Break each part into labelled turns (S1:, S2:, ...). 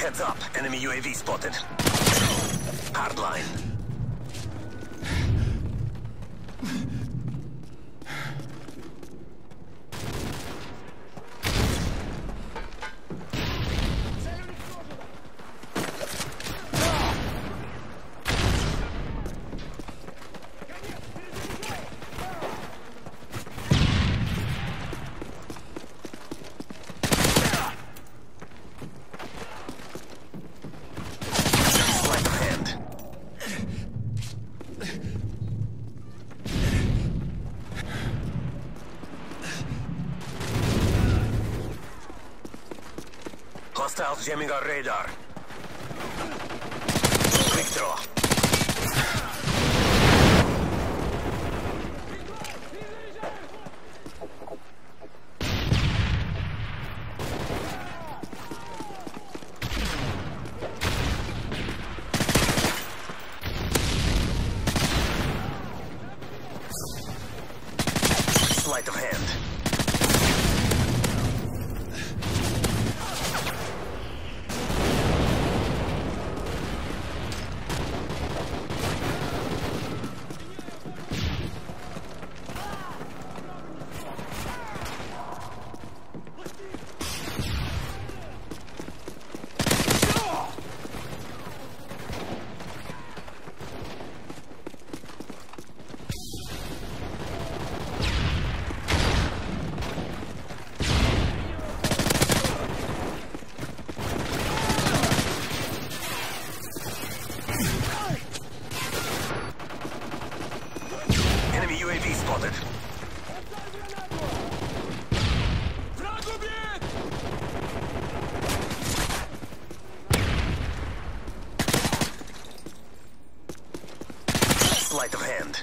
S1: Heads up, enemy UAV spotted. Hardline. Sleight of hand. Hostiles jamming our radar. Quick draw. Sleight of hand. Enemy UAV spotted. Sleight of hand.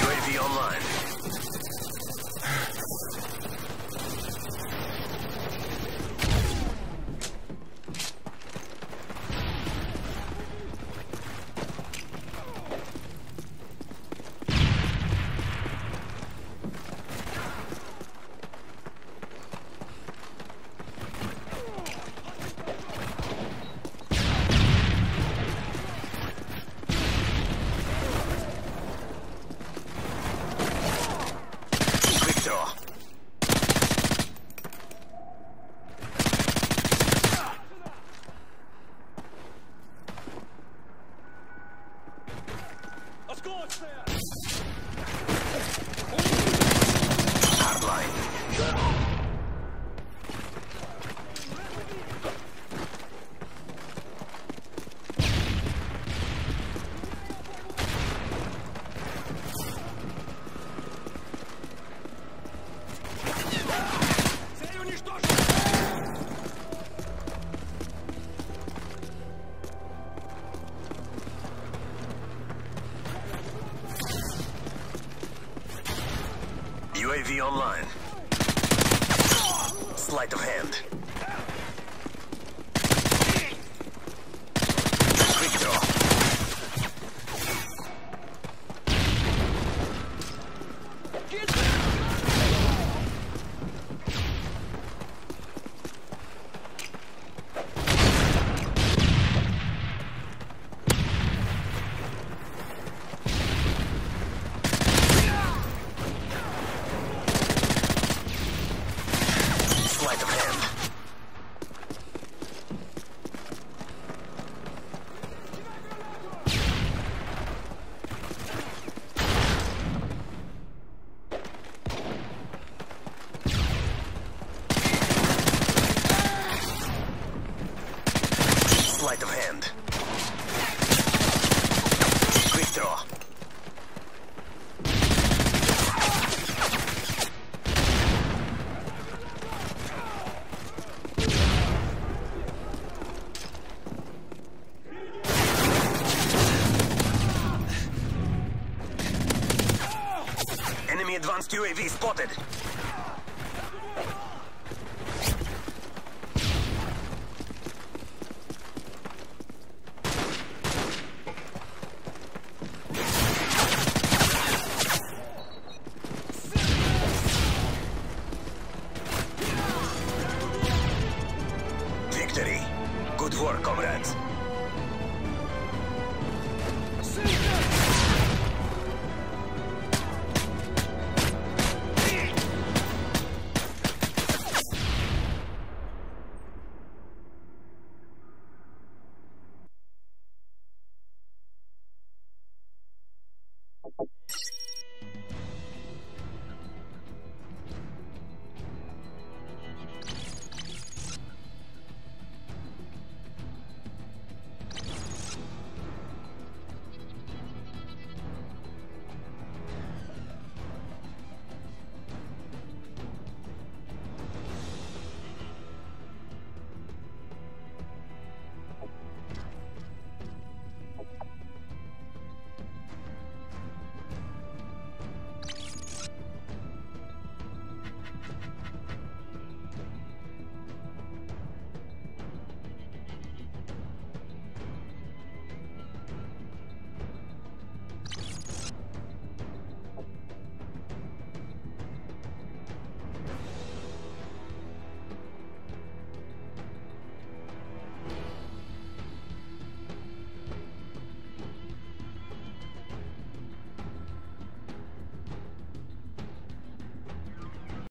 S1: UAV online. Quick draw. Hardline. UAV online. Sleight of hand. Quick draw. Sleight of hand. hand. Quick draw. Enemy advanced UAV spotted.